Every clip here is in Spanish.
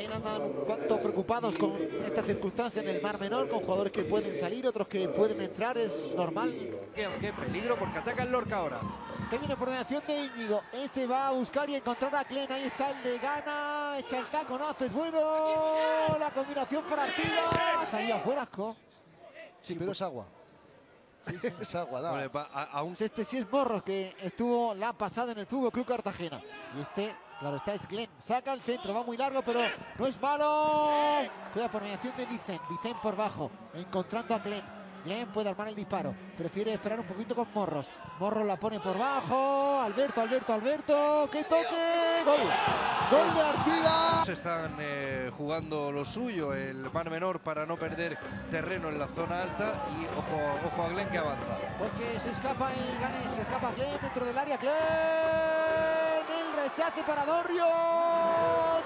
también andan un tanto preocupados con esta circunstancia en el Mar Menor, con jugadores que pueden salir, otros que pueden entrar, es normal. Aunque peligro porque ataca el Lorca ahora. Que viene por mediación de Íñigo. Este va a buscar y encontrar a Glenn. Ahí está el de Gana. Echa el taconazo, es bueno. La combinación para Artigas. Salía fuera, Asco. Sí, pero es agua. es agua, da. Bueno, va a- aún Este sí es Morros, que estuvo la pasada en el Fútbol Club Cartagena. Y este, claro, está es Glenn. Saca el centro, va muy largo, pero no es malo. Juega por mediación de Vicen. Vicen por bajo, encontrando a Glenn. Glenn puede armar el disparo. Prefiere esperar un poquito con Morros. Morros la pone por bajo. Alberto, Alberto, Alberto. ¡Qué toque! ¡Gol! ¡Gol de Artigas! se están eh, jugando lo suyo, el Mar Menor para no perder terreno en la zona alta y ojo, ojo a Glenn que avanza. Porque se escapa el Gane, se escapa Glenn dentro del área. Glenn, rechace para Dorrio.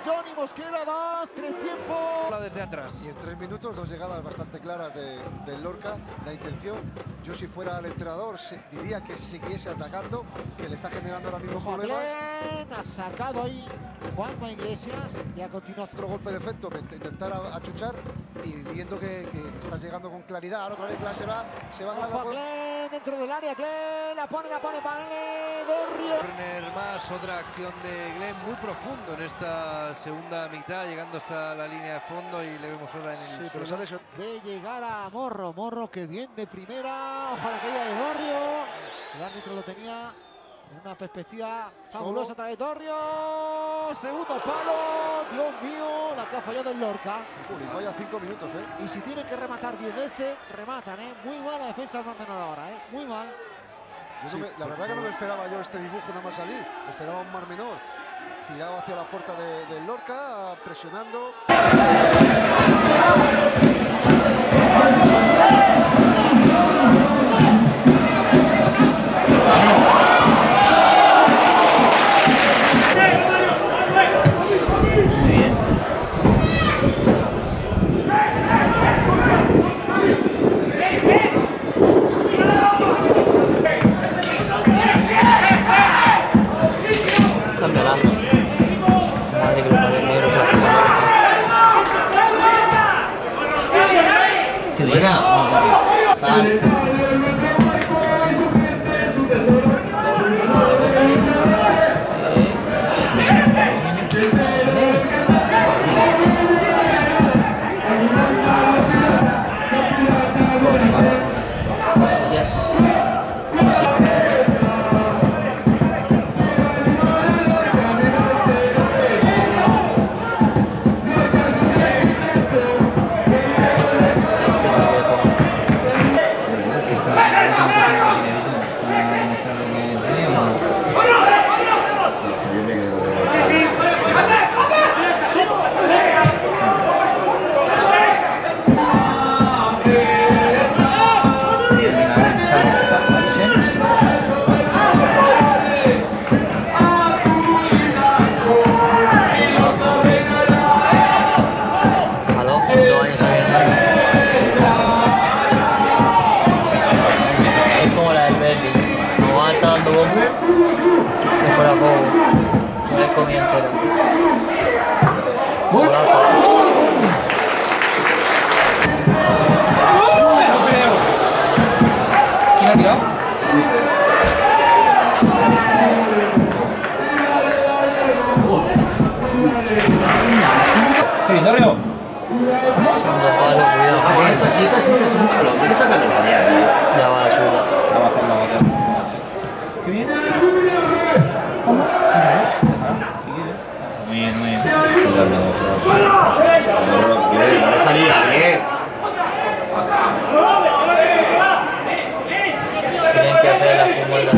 Johnny Mosquera, dos, tres tiempos. Desde atrás. Y en tres minutos, dos llegadas bastante claras de, del Lorca. La intención, yo si fuera el entrenador, se- diría que siguiese atacando, que le está generando ahora mismo problemas. Ha sacado ahí Juanma Iglesias y a continuación. Otro golpe de efecto, intentar a- achuchar y viendo que, que estás llegando con claridad. Ahora otra vez Glenn se va, se va a dentro del área. Glenn la pone, la pone para Dorrio. Corner más, otra acción de Glenn muy profundo en esta segunda mitad, llegando hasta la línea de fondo y le vemos ahora en el Sí, pero sale. Ve llegar a Morro. Morro que bien de primera. Ojo a la caída de Dorrio. El árbitro lo tenía en una perspectiva fabulosa a través de Dorrio. Segundo palo. Dios mío, la que ha fallado el Lorca. Juli, vaya cinco minutos, ¿eh? Y si tienen que rematar 10 veces, rematan, ¿eh? Muy mala defensa del ahora, ¿eh? Muy mal. Yo Sí, no me- la verdad que no me esperaba yo este dibujo nada más salir. Esperaba un mar menor. Tirado hacia la puerta de- del Lorca, presionando. Se fuera a juego. No le comí entero. Golazo. ¿Quién ha tirado? ¿Qué bien, Dorrio? Segundo palo, cuidado. Esa sí, esa sí, esa es un balón. ¿Qué sacan de la mía, tío? Ya va la suya. La va a hacer, la va a hacer. Qué bien. Muy bien, muy bien. No, no, no. No, no, bien, dale salida, bien. Tienen que hacer la fumada.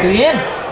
¡Qué bien!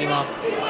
Buenísima. ¿Eh?